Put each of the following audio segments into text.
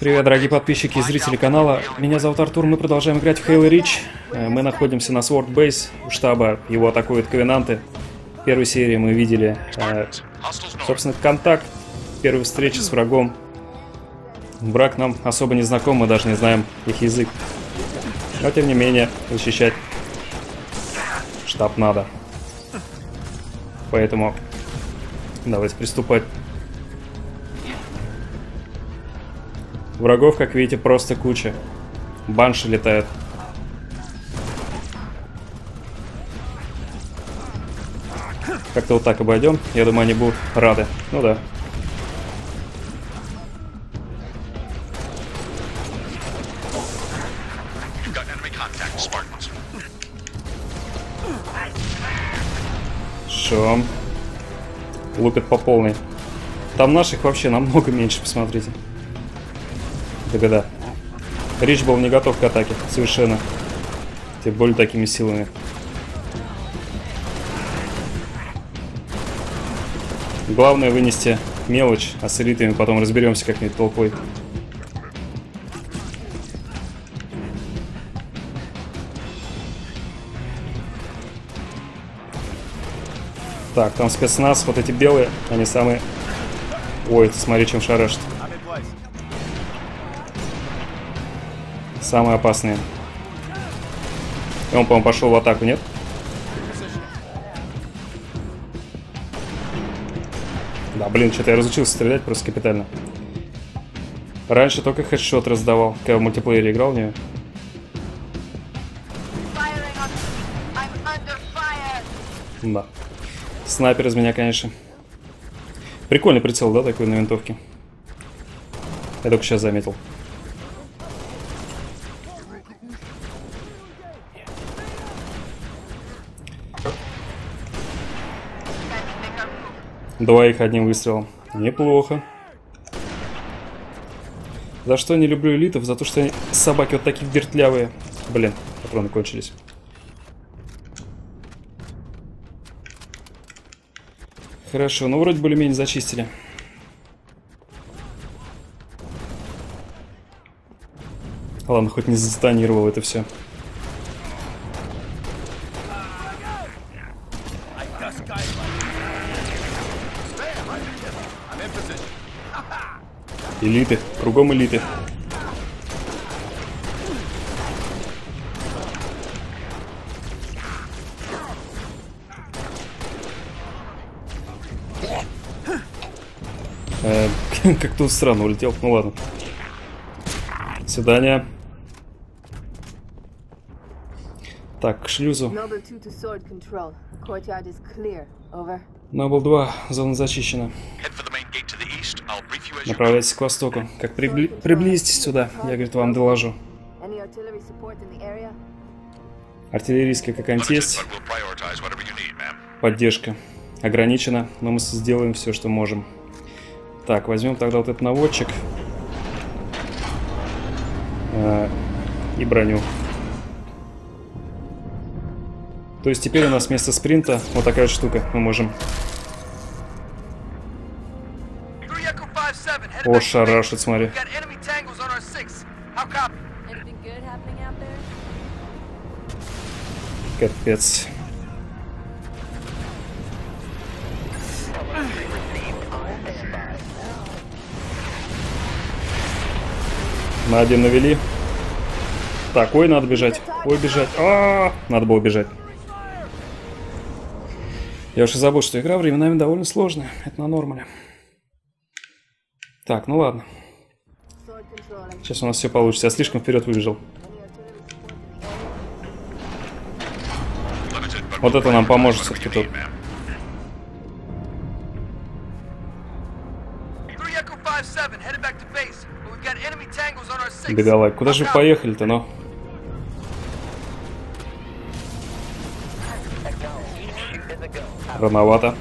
Привет, дорогие подписчики и зрители канала. Меня зовут Артур, мы продолжаем играть в Halo Reach. Э, Мы находимся на Sword Base у штаба, его атакуют ковенанты. В первой серии мы видели, э, собственно, контакт, первую встречу с врагом. Враг нам особо не знаком, мы даже не знаем их язык. Но, тем не менее, защищать штаб надо. Поэтому давайте приступать. Врагов, как видите, просто куча. Банши летают. Как-то вот так обойдем. Я думаю, они будут рады. Ну да. Шо? Лупят по полной. Там наших вообще намного меньше, посмотрите. Да-да. Рич был не готов к атаке, совершенно. Тем более такими силами. Главное вынести мелочь, а с элитами потом разберемся как-нибудь толпой. Так, там спецназ, вот эти белые, они самые... Ой, смотри, чем шарашит. Самые опасные. И он, по-моему, пошел в атаку, нет? Да, блин, что-то я разучился стрелять просто капитально. Раньше только хедшот раздавал, когда в мультиплеере играл в нее. Да. Снайпер из меня, конечно. Прикольный прицел, да, такой на винтовке? Я только сейчас заметил. Двоих одним выстрелом. Неплохо. За что не люблю элитов? За то, что они собаки вот такие вертлявые. Блин, патроны кончились. Хорошо, ну вроде более-менее зачистили. Ладно, хоть не затонировал это все. Элиты, кругом элиты. Э, Как тут странно улетел. Ну ладно. Свидания. Так, к шлюзу. Noble 2 to Направляйтесь к востоку. Как прибли- приблизитесь сюда, я, говорит, вам доложу. Артиллерийская какая-нибудь есть? Поддержка. Ограничена, но мы сделаем все, что можем. Так, возьмем тогда вот этот наводчик. А, и броню. То есть теперь у нас вместо спринта вот такая штука. Мы можем... О, шарашит, смотри. Капец. На один навели. Так, ой, надо бежать. Ой, бежать. А, -а, -а! надо было бежать. Я уж и забыл, что игра временами довольно сложная. Это на нормале. Так, ну ладно. Сейчас у нас все получится. Я слишком вперед выбежал. Вот это нам поможет все-таки тут. Бедолаг. Куда же поехали-то, ну? Рановато.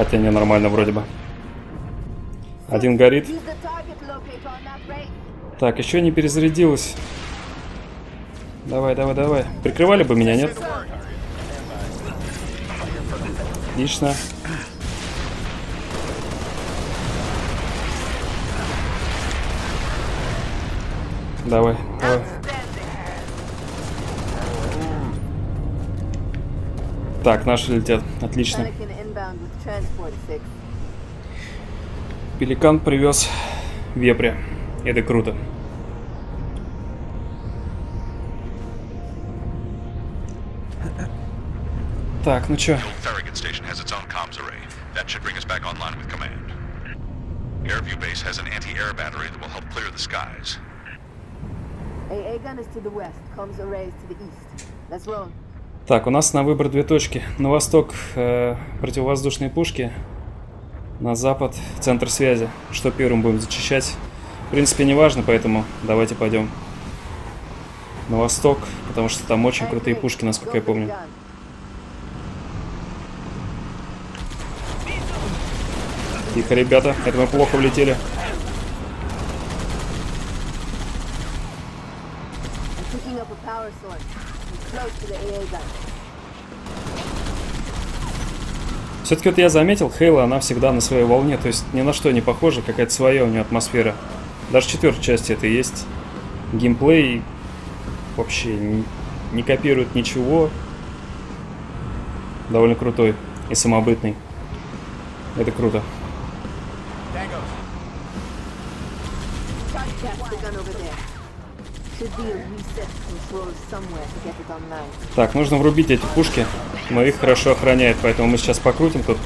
Хотя не нормально вроде бы. Один горит. Так, еще не перезарядилась. Давай, давай, давай. Прикрывали бы меня, нет? Отлично. Давай, давай. Так, наши летят. Отлично. Pelican inbound with transport six. Пеликан привез вепря. Это круто. Так, ну чё? Farragut Station has its own comms array. That should bring us back online with command. Airview Base has an anti-air battery that will help clear the skies. AA gun is to the west. Comms array is to the east. Let's roll. Так, у нас на выбор две точки. На восток э, противовоздушные пушки, на запад центр связи. Что первым будем зачищать? В принципе, не важно, поэтому давайте пойдем на восток, потому что там очень крутые пушки, насколько я помню. Тихо, ребята, это мы плохо влетели. Все-таки вот я заметил, Хейла, она всегда на своей волне, то есть ни на что не похожа, какая-то своя у нее атмосфера. Даже четвертой части это есть. Геймплей вообще не, не копирует ничего. Довольно крутой и самобытный. Это круто. There. Так, нужно врубить эти пушки, но их хорошо охраняет, поэтому мы сейчас покрутим тут.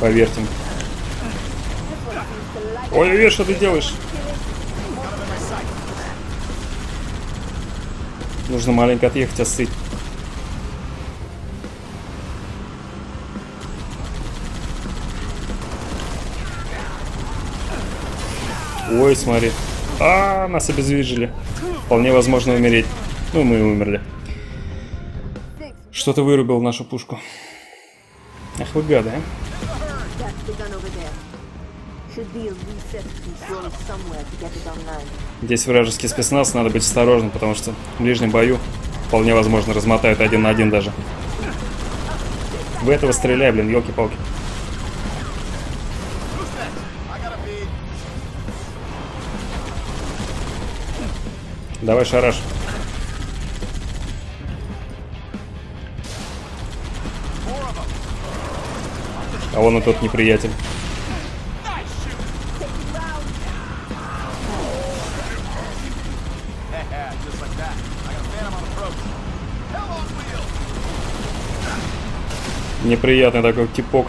Повертим. Ой-ой-ой, что ты делаешь? Нужно маленько отъехать, остыть. Ой, смотри. А, нас обездвижили. Вполне возможно умереть. Ну, мы и умерли. Что-то вырубил нашу пушку. Ах вы гады, а? Здесь вражеский спецназ, надо быть осторожным, потому что в ближнем бою вполне возможно размотают один на один даже. В этого стреляй, блин, елки-палки. Давай, шараш. А вон и тот неприятель. Неприятный такой типок.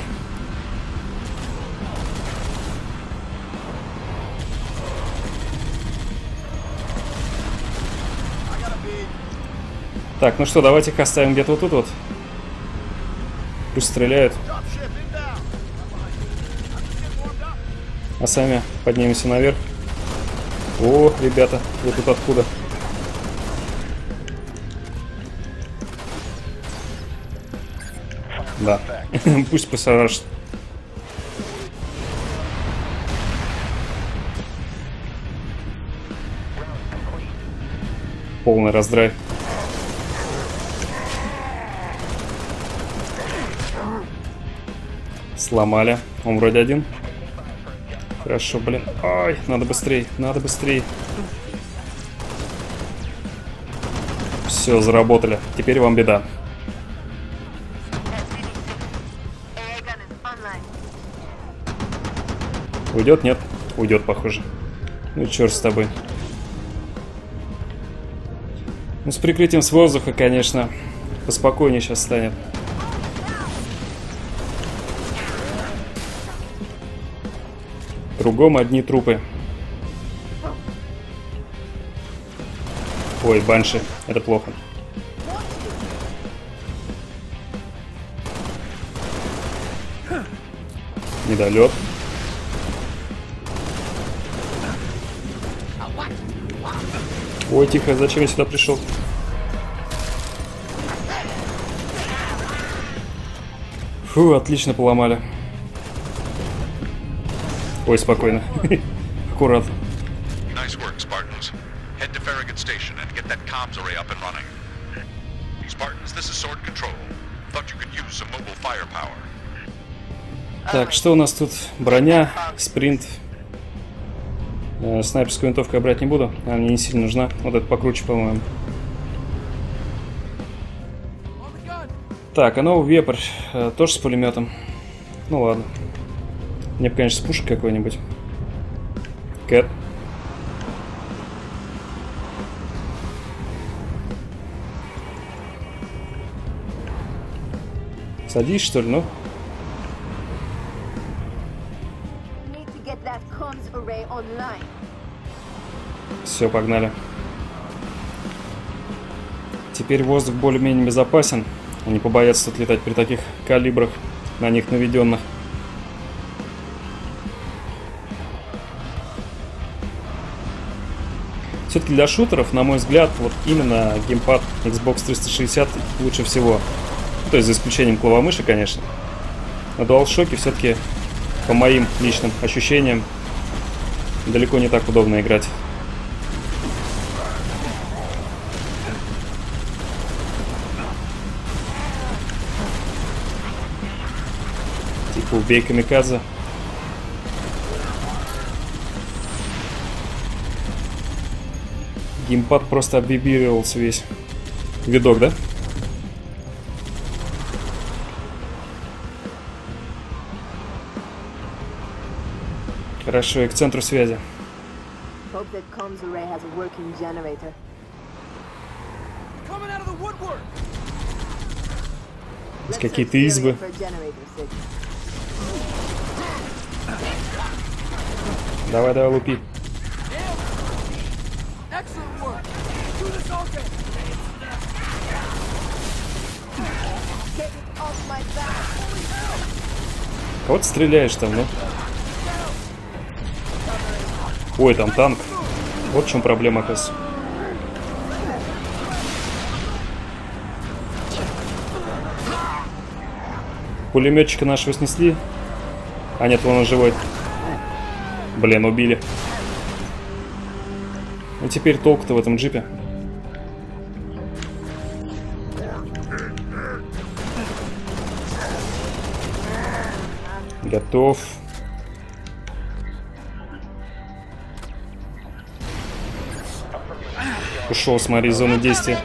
Так, ну что, давайте их оставим где-то вот тут вот. Пусть стреляют. А сами поднимемся наверх. О, ребята, вы тут откуда? Да. Пусть посажет. Полный раздрайв. Сломали. Он вроде один. Хорошо, блин. Ай, надо быстрее, надо быстрее. Все, заработали. Теперь вам беда. Уйдет? Нет? Уйдет, похоже. Ну, черт с тобой. Ну, с прикрытием с воздуха, конечно, поспокойнее сейчас станет. Кругом одни трупы. Ой, банши, это плохо. Недолет. Ой, тихо, зачем я сюда пришел? Фу, отлично поломали. Ой, спокойно. Аккурат. Nice work, Spartans. Head to Farragut Station and get that comms array up and running. Spartans, this is Sword Control. Thought you could use some mobile firepower. Так, что у нас тут? Броня, спринт. Э, снайперскую винтовку я брать не буду, она мне не сильно нужна. Вот это покруче, по-моему. Так, а новый вепрь э, тоже с пулеметом. Ну ладно. Мне бы, конечно, с пушкой какой-нибудь. Кэт. Садись, что ли, ну? Все, погнали. Теперь воздух более-менее безопасен. Они побоятся тут летать при таких калибрах, на них наведенных. Все-таки для шутеров, на мой взгляд, вот именно геймпад Xbox 360 лучше всего. Ну, то есть за исключением клавомыши, конечно. На DualShock все-таки, по моим личным ощущениям, далеко не так удобно играть. Типа убей камикадзе. Геймпад просто обвибрировался весь. Видок, да? Хорошо, и к центру связи. Какие-то избы. Давай, давай, лупи. Excellent work! Do this all day! Get off my back! Кого ты стреляешь там, ну? Ой, там танк. Вот в чем проблема, оказывается. Пулеметчика нашего снесли. А нет, он живой. Блин, убили. Ну теперь толк-то в этом джипе. Готов. Ушел, смотри, из зоны действия.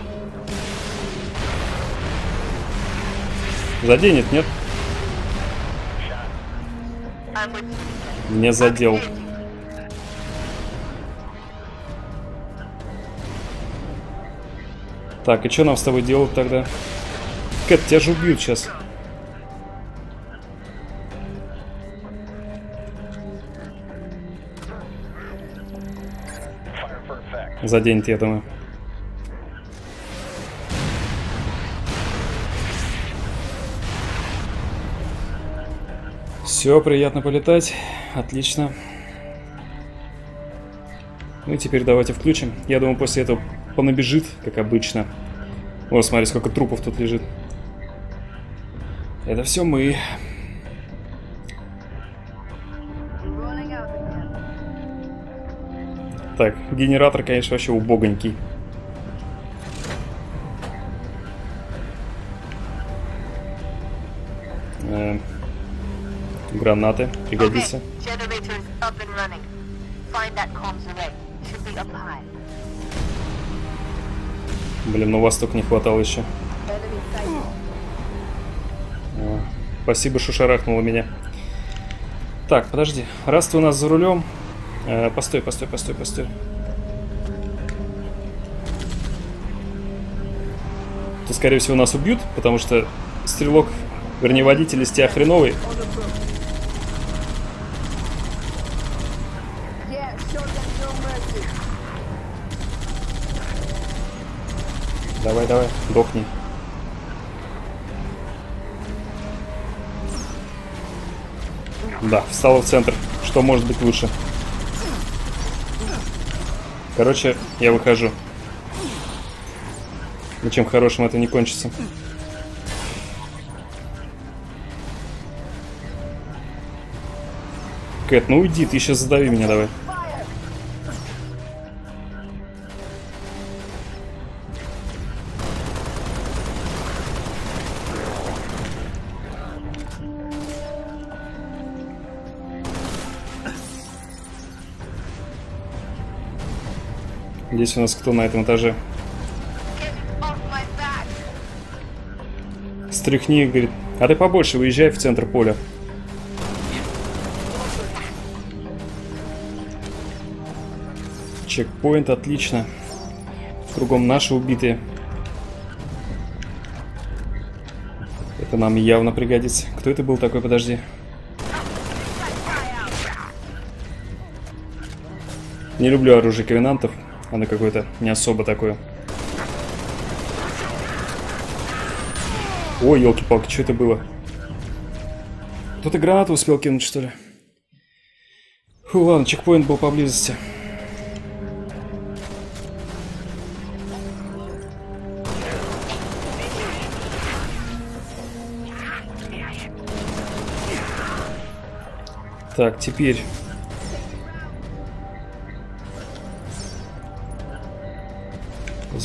Заденет, нет? Не задел. Так, и что нам с тобой делать тогда? Кэт, тебя же убьют сейчас. Заденет, я думаю. Все, приятно полетать. Отлично. Ну и теперь давайте включим. Я думаю, после этого понабежит, как обычно. О, смотри, сколько трупов тут лежит. Это все мы. Так, генератор, конечно, вообще убогонький. Э, гранаты пригодится. Okay, Блин, ну вас только не хватало еще. Спасибо, что шарахнуло меня. Так, подожди. Раз ты у нас за рулем... э, постой, постой, постой, постой. То, скорее всего, нас убьют, потому что стрелок, вернее, водитель из тебя хреновый. Давай, давай, дохни. Да, встала в центр. Что может быть лучше? Короче, я выхожу. Ничем хорошим это не кончится. Кэт, ну уйди, ты сейчас задави меня давай. Здесь у нас кто на этом этаже? Стряхни, говорит. А ты побольше выезжай в центр поля. Чекпоинт, отлично. Кругом наши убитые. Это нам явно пригодится. Кто это был такой, подожди. Не люблю оружие ковенантов. Оно какое-то не особо такое. Ой, елки-палки, что это было? Кто-то гранату успел кинуть, что ли? Фу, ладно, чекпоинт был поблизости. Так, теперь...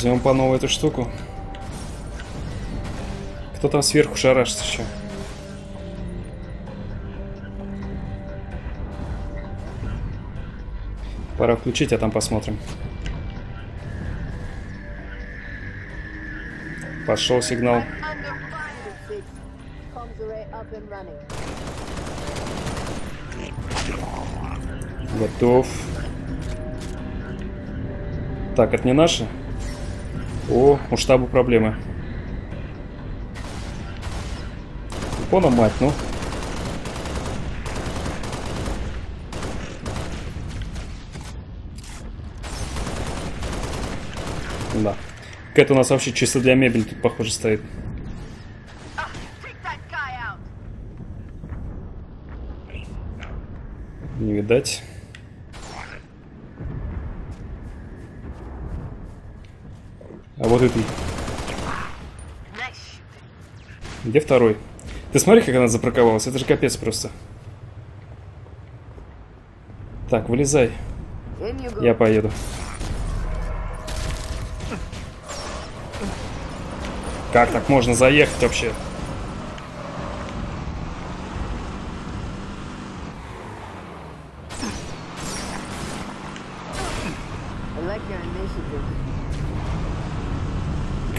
Возьмем по новой эту штуку. Кто там сверху шарашится еще? Пора включить, а там посмотрим. Пошел сигнал. Готов. Так, это не наши? О, у штаба проблемы. Икона мать, ну. Да. Кэт у нас вообще чисто для мебели тут, похоже, стоит. Не видать. Вот shooting. Где второй? Ты смотри, как она запарковалась. Это же капец просто. Так, вылезай. Я поеду. Как так можно заехать вообще?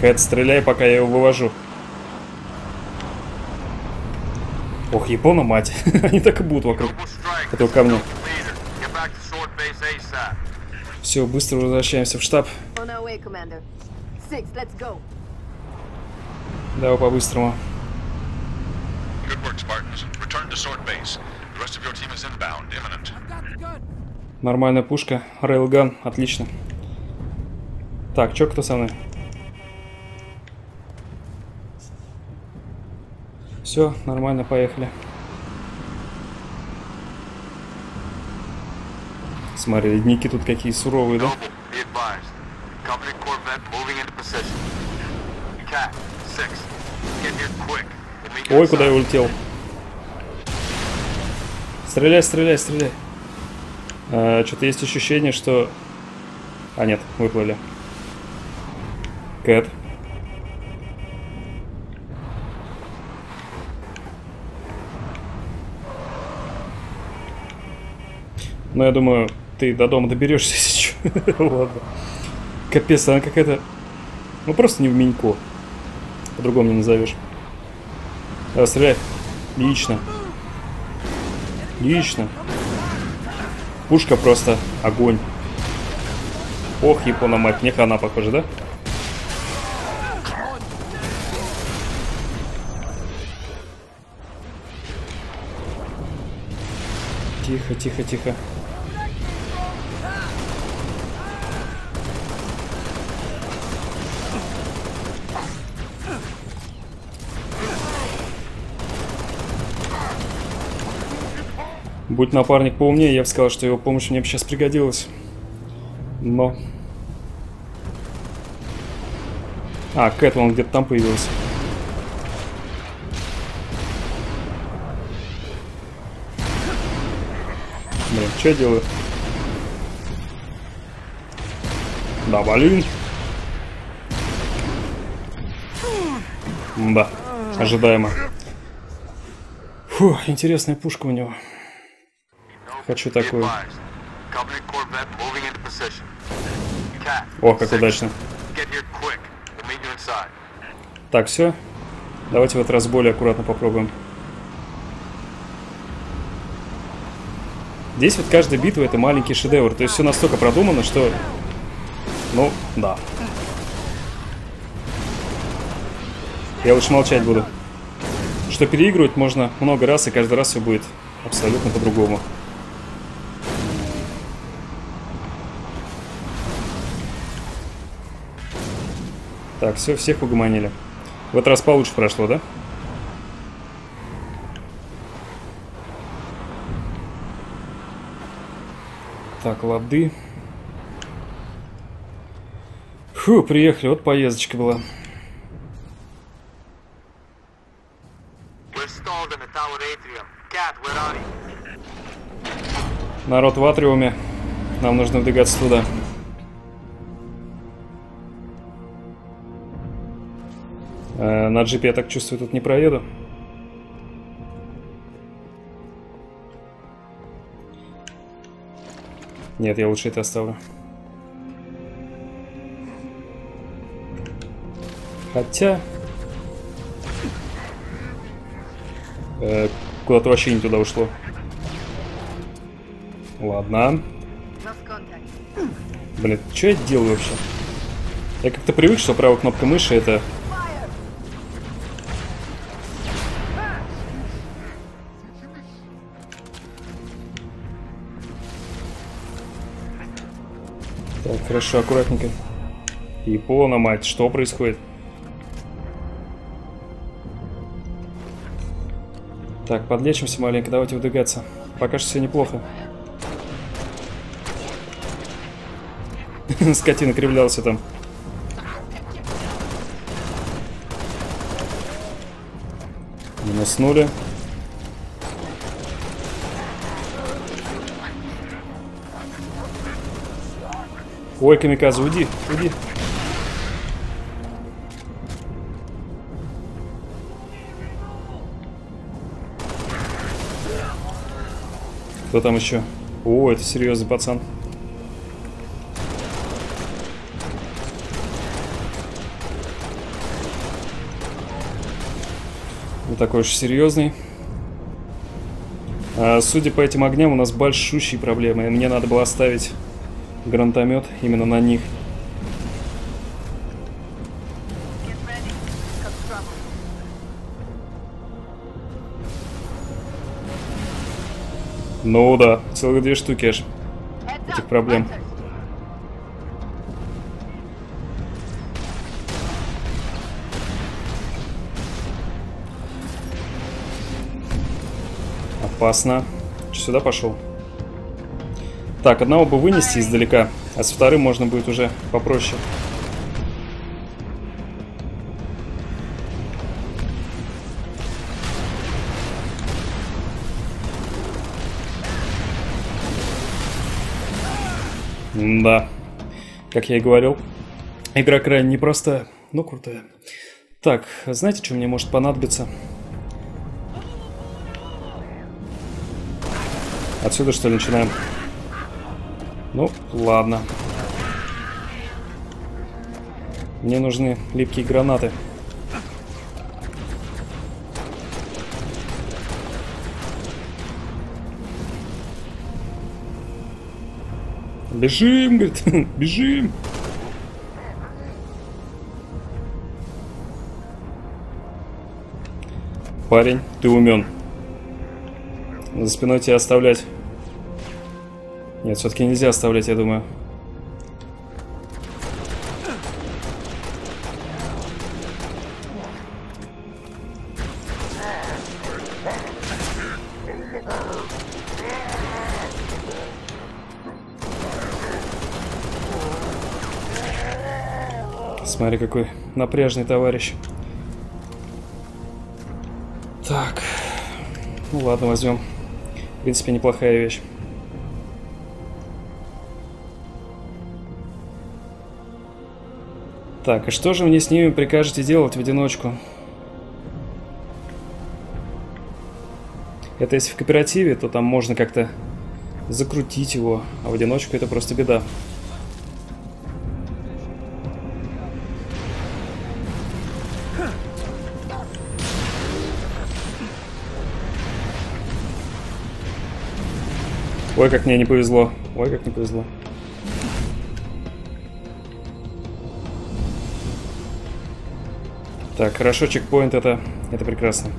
Кэт, стреляй, пока я его вывожу. Ох, Япона, мать. Они так и будут вокруг этого камня. Все, быстро возвращаемся в штаб. Go. Давай по-быстрому. Нормальная пушка. Рейлган. Отлично. Так, чё, кто со мной? Все, нормально, поехали. Смотри, ледники тут какие суровые, да? Ой, куда я улетел? Стреляй, стреляй, стреляй. Что-то есть ощущение, что... А, нет, выплыли. Кэт. Ну, я думаю, ты до дома доберешься сейчас. Ладно. Капец, она какая-то... Ну, просто не в Минько. По-другому не назовешь. Давай, стреляй. Лично. Лично. Пушка просто огонь. Ох, Япона мать, мне хана похоже, да? Тихо, тихо, тихо. Будь напарник поумнее, я бы сказал, что его помощь мне бы сейчас пригодилась. Но... А, Кэт, он где-то там появился. Что я делаю? Да, блин. Да, ожидаемо. Фу, интересная пушка у него. Хочу такую. О, как удачно. Так, все. Давайте в этот раз более аккуратно попробуем. Здесь вот каждая битва это маленький шедевр. То есть все настолько продумано, что... Ну, да. Я лучше молчать буду. Что переигрывать можно много раз, и каждый раз все будет абсолютно по-другому. Так, все, всех угомонили. В этот раз получше прошло, да? Так, лады. Фу, приехали, вот поездочка была. Народ в атриуме. Нам нужно вдвигаться туда. Э, на джипе, я так чувствую, тут не проеду. Нет, я лучше это оставлю. Хотя... Э, Куда-то вообще не туда ушло. Ладно. Блин, что я делаю вообще? Я как-то привык, что правая кнопка мыши это... хорошо, аккуратненько. Япона, мать, что происходит? Так, подлечимся маленько, давайте выдвигаться. Пока что все неплохо. Скотина кривлялся там. Минуснули. Ой, Камиказа, уйди, уйди. Кто там еще? О, это серьезный пацан. Не такой уж серьезный. А, судя по этим огням, у нас большущие проблемы. Мне надо было оставить гранатомет именно на них. Ну да, целых две штуки аж. Этих проблем. Опасно. Чё, сюда пошел? Так, одного бы вынести издалека, а с вторым можно будет уже попроще. Да, как я и говорил, игра крайне непростая, но крутая. Так, знаете, что мне может понадобиться? Отсюда что ли начинаем? Ну, ладно. Мне нужны липкие гранаты. Бежим, говорит, бежим. Парень, ты умен. За спиной тебя оставлять. Нет, все-таки нельзя оставлять, я думаю. Смотри, какой напряжный товарищ. Так. Ну ладно, возьмем. В принципе, неплохая вещь. Так, и что же мне с ними прикажете делать в одиночку? Это если в кооперативе, то там можно как-то закрутить его, а в одиночку это просто беда. Ой, как мне не повезло. Ой, как не повезло. Так, хорошо, чекпоинт это, это прекрасно.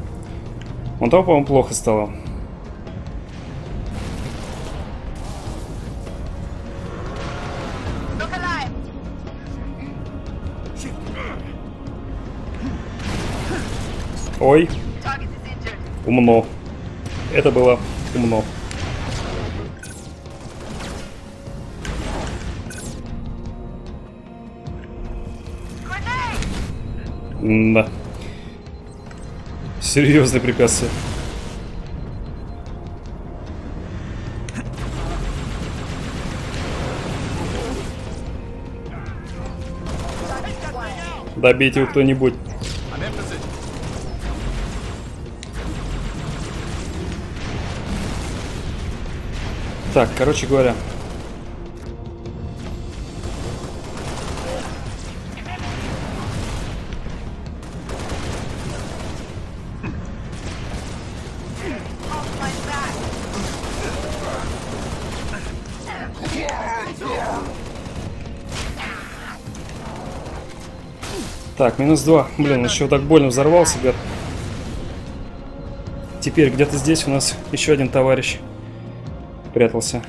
Он того, по-моему, плохо стало. Ой, умно. Это было умно. Да. Серьезное препятствие. Добейте его кто-нибудь. Так, короче говоря. Так, минус два. Блин, он еще так больно взорвался, гад. Теперь где-то здесь у нас еще один товарищ прятался.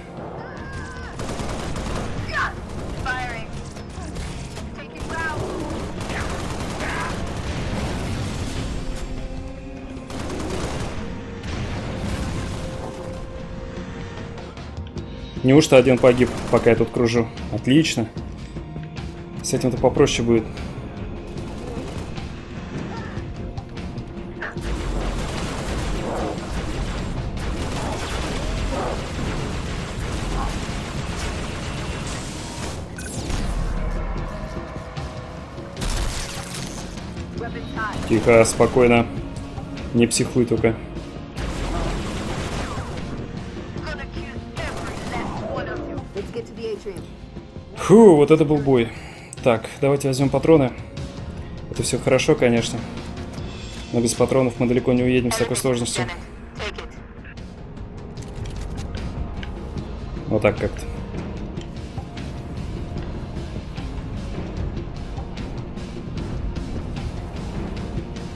Неужто один погиб, пока я тут кружу? Отлично. С этим-то попроще будет. Weapons high. Тихо, спокойно. Не психуй только. Фу, вот это был бой. Так, давайте возьмем патроны. Это все хорошо, конечно. Но без патронов мы далеко не уедем с такой сложностью. Вот так как-то.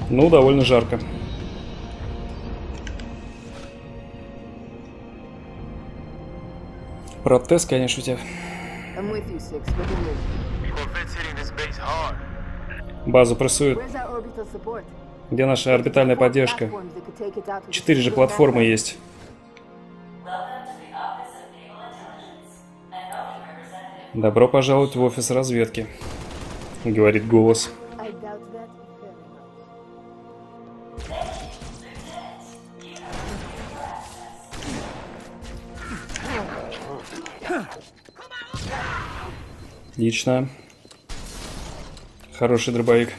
Ну, довольно жарко. Протез, конечно, у тебя. Базу прессуют. Где наша орбитальная поддержка? Четыре же платформы есть. Добро пожаловать в офис разведки, говорит голос. Отлично. Хороший дробовик.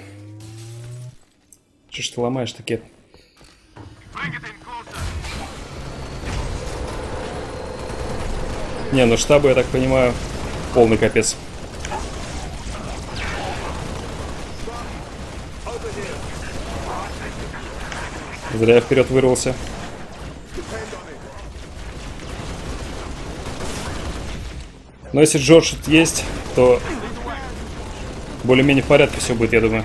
Че ж ты ломаешь таки? Не, ну штабы, я так понимаю, полный капец. Зря я вперед вырвался. Но если Джордж есть, то более-менее в порядке все будет, я думаю.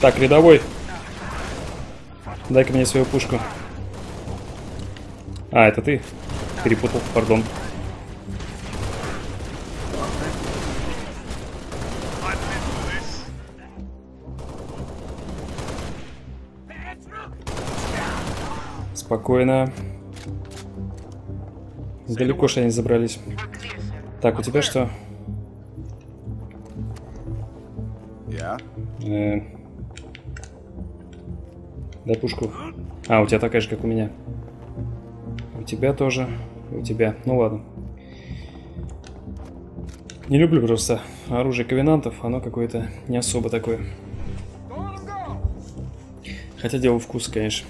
Так, рядовой. Дай-ка мне свою пушку. А, это ты? Перепутал, пардон. Спокойно. Далеко же они забрались. Так, у тебя что? Yeah. Э, Дай пушку. А, у тебя такая же, как у меня. У тебя тоже. У тебя. Ну ладно. Не люблю просто оружие ковенантов. Оно какое-то не особо такое. Хотя дело вкуса, конечно.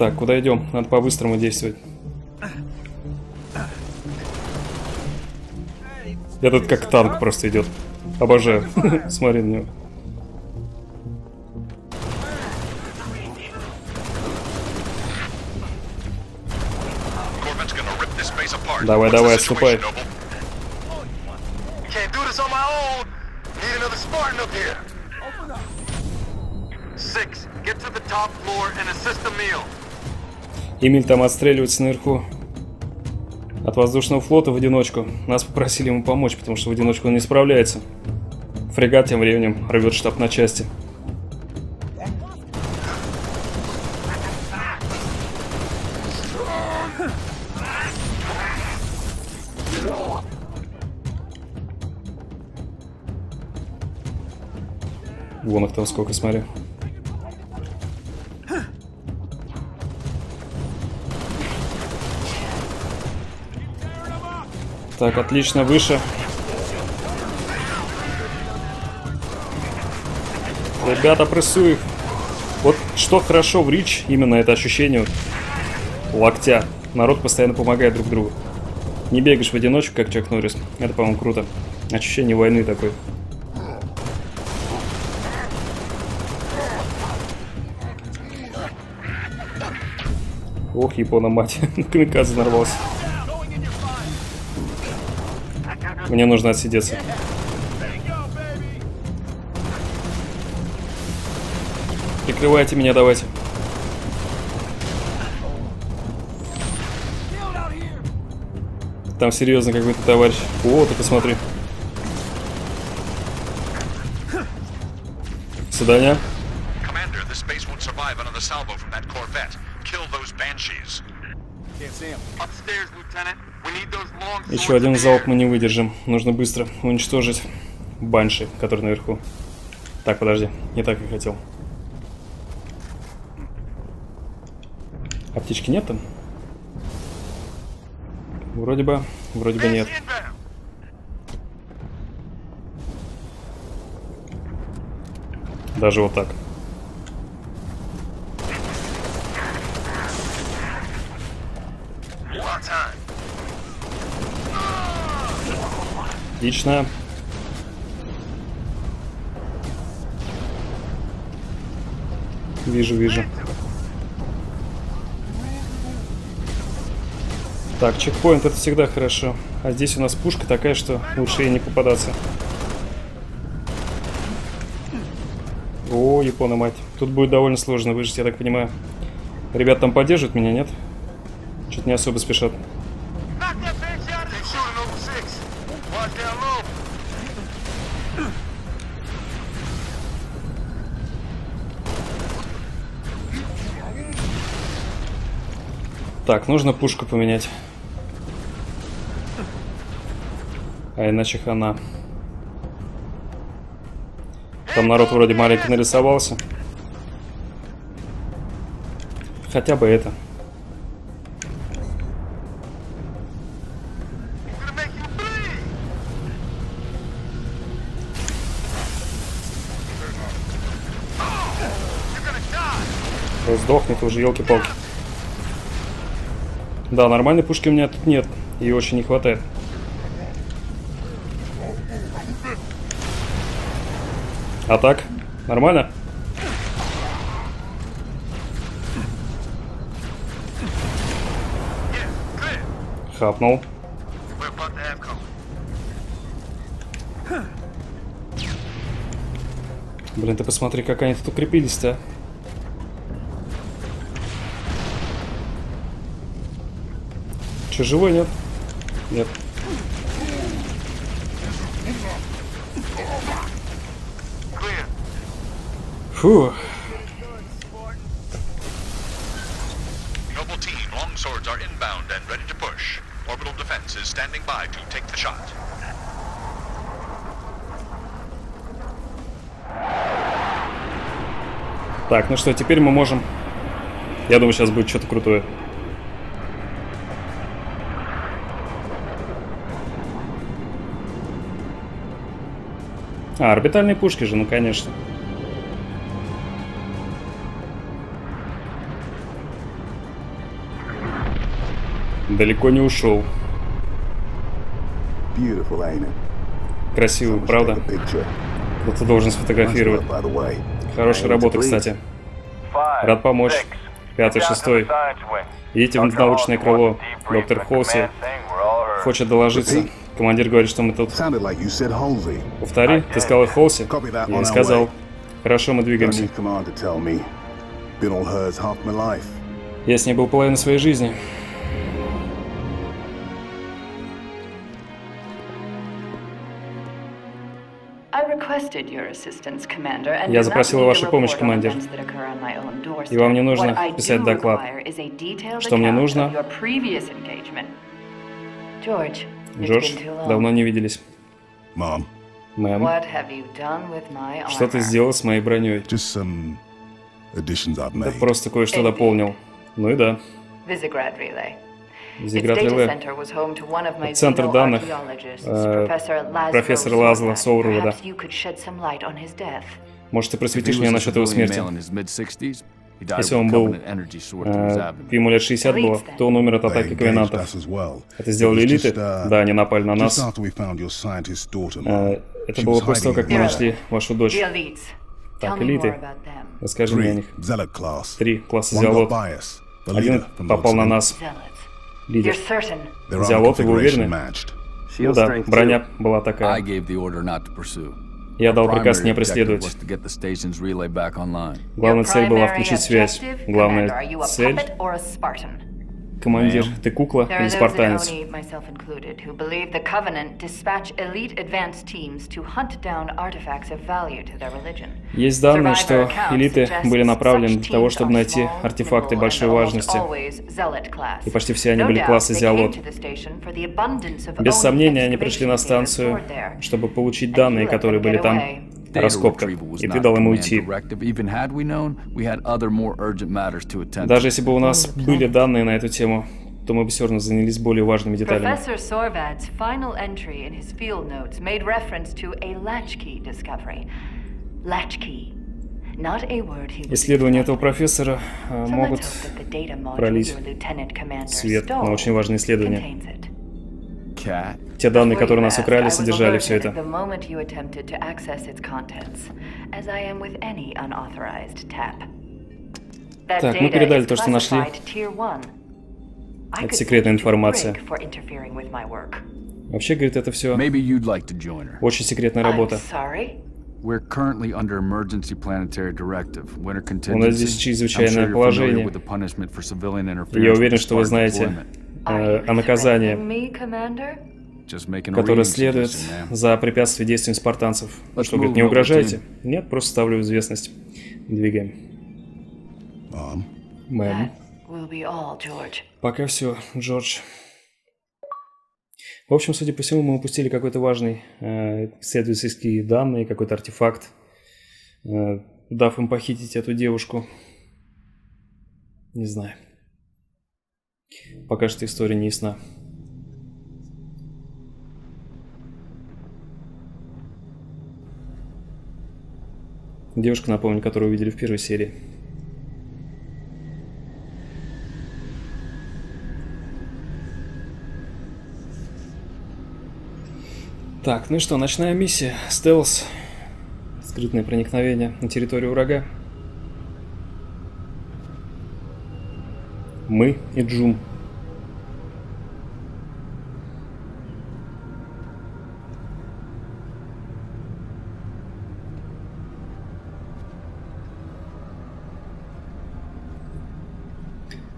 Так, куда идем? Надо по-быстрому действовать. Этот как танк просто идет. Обожаю. Смотри на него. Давай, давай, отступай. Эмиль там отстреливается наверху. От воздушного флота в одиночку. Нас попросили ему помочь, потому что в одиночку он не справляется. Фрегат тем временем рвет штаб на части. Вон их там сколько, смотри. Так, отлично, выше. Ребята, прессуй их. Вот что хорошо в Рич, именно это ощущение локтя. Народ постоянно помогает друг другу. Не бегаешь в одиночку, как Чак Норрис. Это, по-моему, круто. Ощущение войны такое. Ох, Япона мать. На камикадзе нарвался. Мне нужно отсидеться. Прикрывайте меня, давайте. Там серьезно какой-то товарищ. О, ты посмотри. Свидания. Еще один залп мы не выдержим. Нужно быстро уничтожить банши, который наверху. Так, подожди. Не так, как хотел. Аптечки нет там? Вроде бы, вроде бы нет. Даже вот так. Отлично. Вижу, вижу. Так, чекпоинт это всегда хорошо. А здесь у нас пушка такая, что лучше ей не попадаться. О, Япона мать. Тут будет довольно сложно выжить, я так понимаю. Ребят там поддерживают меня, нет? Что-то не особо спешат. Так, нужно пушку поменять. А иначе хана. Там народ вроде маленько нарисовался. Хотя бы это. Сдохнет уже, елки-палки. Да, нормальной пушки у меня тут нет. Ее очень не хватает. А так? Нормально? Хапнул. Блин, ты посмотри, как они тут укрепились-то. By to take the shot. Так, ну что, теперь мы можем... Я думаю, сейчас будет что-то крутое. А, орбитальные пушки же, ну конечно. Далеко не ушел. Красивый, правда? Кто-то должен сфотографировать. Хорошая работа, кстати. Рад помочь. Пятый, шестой. Идите в научное крыло. Доктор Холси хочет доложиться. Командир говорит, что мы тут... Повтори, ты сказал Холси? Я и сказал. Хорошо, мы двигаемся. Я с ней был половину своей жизни. Я запросила вашу помощь, командир. И вам не нужно писать доклад. Что мне нужно? Джордж, давно не виделись. Mom, Мэм, что ты сделал с моей броней? Да просто кое-что дополнил. Ну и да. Зиград Реле. Центр данных э, профессора Лазла Соурвуда. Может, ты просветишь меня насчет его смерти? Если он был, Э, ему лет 60 было, то он умер от атаки ковенантов. Это сделали элиты? uh, Да, они напали на нас. Э. Это было после того, как мы нашли вашу дочь. Так, элиты. Расскажи мне о них. Три класса Зиалот. Один попал на нас. Лидер. Зиалоты, вы уверены? Ну да, броня была такая. Я дал приказ не преследовать. Главная цель была включить связь. Главная цель... Командир, ты кукла или спартанец? Есть данные, что элиты были направлены для того, чтобы найти артефакты большой важности. И почти все они были класса Зиалот. Без сомнения, они пришли на станцию, чтобы получить данные, которые были там раскопках. И ты дал им уйти. Даже если бы у нас были данные на эту тему, то мы бы все равно занялись более важными деталями. Исследования этого профессора э, могут пролить свет на очень важные исследования. Те данные, которые нас украли, содержали все это. Так, мы передали то, что нашли. classified Tier 1. I Это секретная информация. Вообще, говорит, это все очень секретная работа. У нас здесь чрезвычайное положение. Я уверен, что вы знаете. Э, о наказании, Commander? Just making a которое следует за препятствие действиям спартанцев. Что, говорит, не угрожаете? Нет, просто ставлю в известность. Двигаем. Мэм. Пока все, Джордж. В общем, судя по всему, мы упустили какой-то важный э, исследовательские данные, какой-то артефакт, э, дав им похитить эту девушку. Не знаю. Пока что история не ясна. Девушка, напомню, которую увидели в первой серии. Так, ну и что, ночная миссия. Стелс. Скрытное проникновение на территорию врага. Мы и Джум.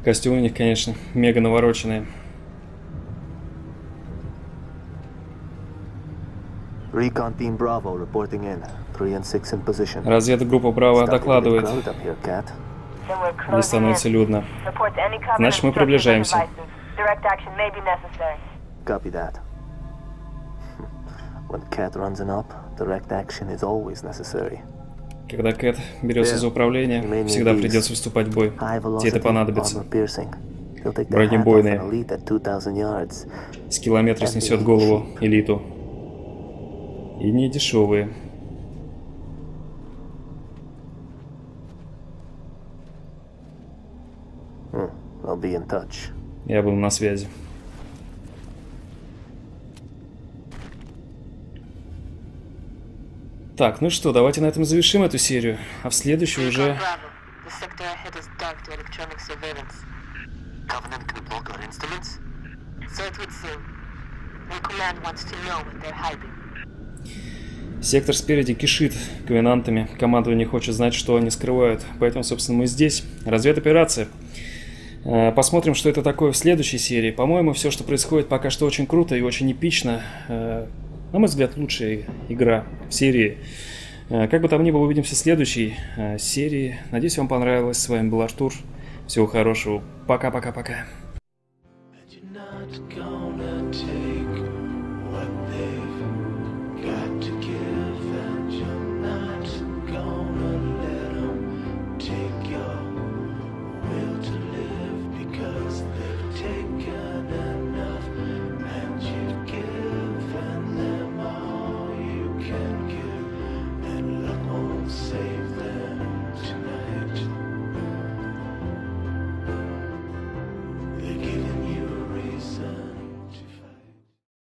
Костюмы у них, конечно, мега навороченные. Recon Team Bravo reporting in. Three and six in position. Разведгруппа Браво докладывает. Не становится людно. Значит, мы приближаемся. Copy that. When Cat runs an op, direct action is always necessary. Когда Кэт берется за управление, всегда придется вступать в бой. Тебе это понадобится. Бронебойные. hat off an elite at 2000 yards. С километра снесет голову элиту. И не дешевые. Hmm. Я буду на связи. Так, ну что, давайте на этом завершим эту серию, а в следующую уже... Сектор спереди кишит ковенантами. Командование хочет знать, что они скрывают. Поэтому, собственно, мы здесь. Разведоперация. Э, Посмотрим, что это такое в следующей серии. По-моему, все, что происходит, пока что очень круто и очень эпично. На мой взгляд, лучшая игра в серии. Э, Как бы там ни было, увидимся в следующей э, серии. Надеюсь, вам понравилось. С вами был Артур. Всего хорошего. Пока-пока-пока.